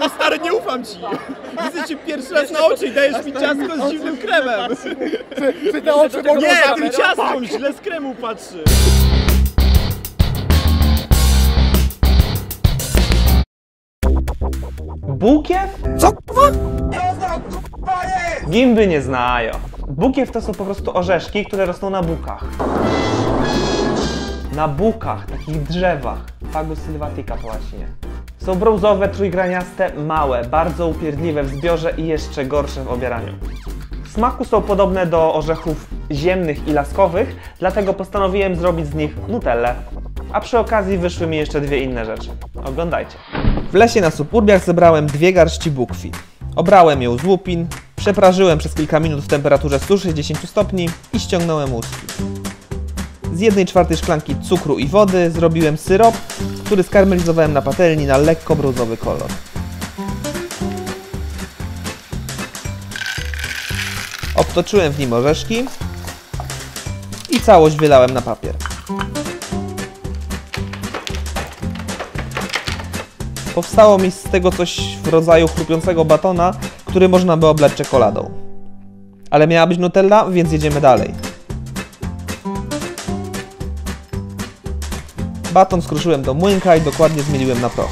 No stary, nie ufam ci. Widzę cię pierwszy raz na oczy i dajesz mi ciastko z dziwnym kremem. Czy te oczy mogą Nie, tym ciastką źle z kremu patrzy. Bukiew? Co? Gimby nie znają. Bukiew to są po prostu orzeszki, które rosną na bukach. Na bukach, takich drzewach. Fagus sylvatica po łacinie. Są brązowe, trójgraniaste, małe, bardzo upierdliwe w zbiorze i jeszcze gorsze w obieraniu. W smaku są podobne do orzechów ziemnych i laskowych, dlatego postanowiłem zrobić z nich nutellę. A przy okazji wyszły mi jeszcze dwie inne rzeczy. Oglądajcie. W lesie na suburbiach zebrałem dwie garści bukwi. Obrałem ją z łupin, przeprażyłem przez kilka minut w temperaturze 160 stopni i ściągnąłem łuski. Z jednej czwartej szklanki cukru i wody zrobiłem syrop, który skarmelizowałem na patelni na lekko brązowy kolor. Obtoczyłem w nim orzeszki i całość wylałem na papier. Powstało mi z tego coś w rodzaju chrupiącego batona, który można by oblać czekoladą. Ale miała być Nutella, więc jedziemy dalej. Baton skruszyłem do młynka i dokładnie zmieliłem na proch.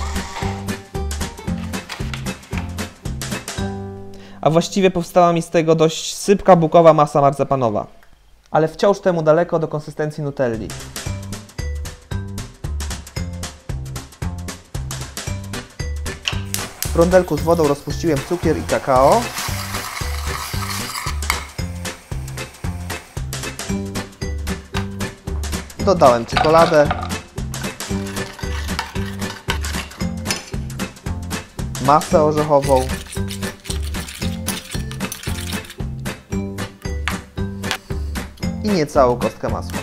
A właściwie powstała mi z tego dość sypka bukowa masa marcepanowa. Ale wciąż temu daleko do konsystencji Nutelli. W rondelku z wodą rozpuściłem cukier i kakao. Dodałem czekoladę. Masę orzechową. I niecałą kostkę masła.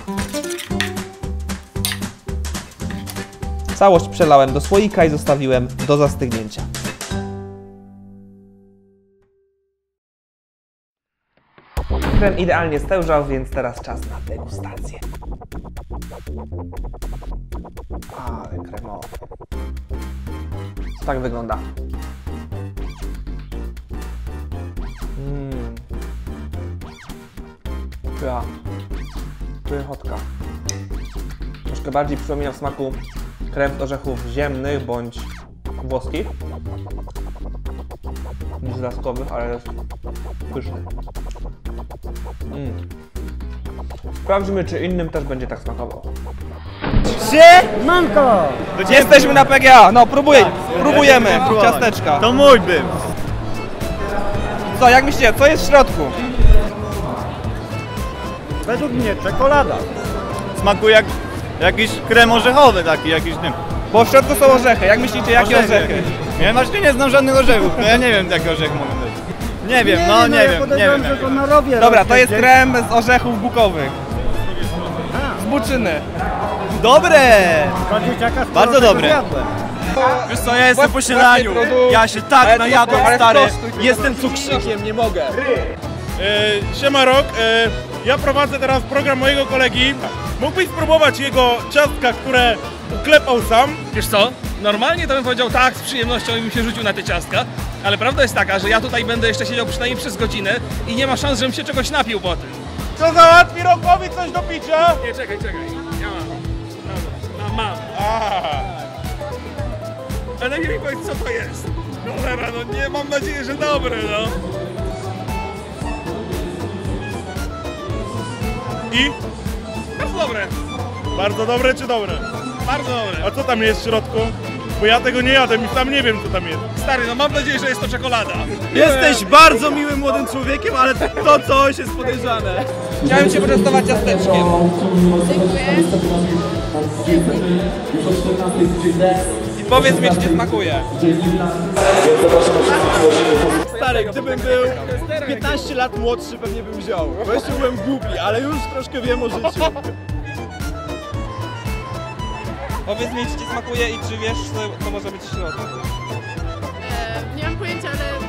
Całość przelałem do słoika i zostawiłem do zastygnięcia. Krem idealnie stężał, więc teraz czas na degustację. Ale kremowy. Tak wygląda. Pycha. Pychotka. Troszkę bardziej przypomina w smaku krem z orzechów ziemnych bądź włoskich niż laskowych, ale jest pyszny. Mm. Sprawdźmy, czy innym też będzie tak smakował. Manko! Jesteśmy na PGA, no próbuj, próbujemy ciasteczka. To mój był. Co, jak myślicie, co jest w środku? Według mnie czekolada. Smakuje jak jakiś krem orzechowy taki, jakiś tym. Bo w środku są orzechy, jak myślicie, jakie orzechy? Ja właśnie nie znam żadnych orzechów, to ja nie wiem jakie orzechy mogą być. Nie wiem, no nie wiem, nie wiem. jakie. na rowie Dobra, to jest krem z orzechów bukowych. Z buczyny. Dobre! Bardzo dobre. Wiesz co, ja jestem po śniadaniu. Ja się tak najadłem, stary. Jestem cukrzykiem, nie mogę. E, Siema Rok, e, ja prowadzę teraz program mojego kolegi. Mógłbyś spróbować jego ciastka, które uklepał sam? Wiesz co, normalnie to bym powiedział tak, z przyjemnością i bym się rzucił na te ciastka, ale prawda jest taka, że ja tutaj będę jeszcze siedział przynajmniej przez godzinę i nie ma szans, żebym się czegoś napił po tym. Co załatwi Rokowi coś do picia? Nie, czekaj, czekaj, ja mam. Mam, mam. Ale najpierw mi powiedz, co to jest. Cholera, no nie, mam nadzieję, że dobre, no. I? Bardzo dobre, Bardzo dobre czy dobre? bardzo dobre. A co tam jest w środku? Bo ja tego nie jadłem i sam nie wiem co tam jest. Stary, no mam nadzieję, że jest to czekolada. Jesteś bardzo miłym młodym człowiekiem, ale to coś jest podejrzane. Chciałem Cię poczęstować ciasteczkiem. I powiedz mi, czy Ci smakuje. Stary, gdybym był 15 lat młodszy, pewnie bym wziął. Bo jeszcze byłem głupi, ale już troszkę wiem o życiu. Powiedz mi, czy Ci smakuje i czy wiesz, co, co może być w środku. E, nie mam pojęcia, ale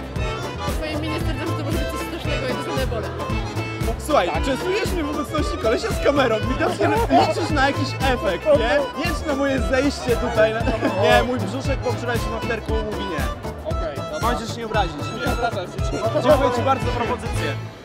Słuchaj, częstujesz mnie w obecności kolesia z kamerą, widocznie liczysz na jakiś efekt, nie? Liczysz na moje zejście tutaj, na... nie, mój brzuszek po wczorajszym afterku mówi nie. Mam cię się nie obrazić. Nie obrażam się. Dziękuję ci bardzo za propozycję.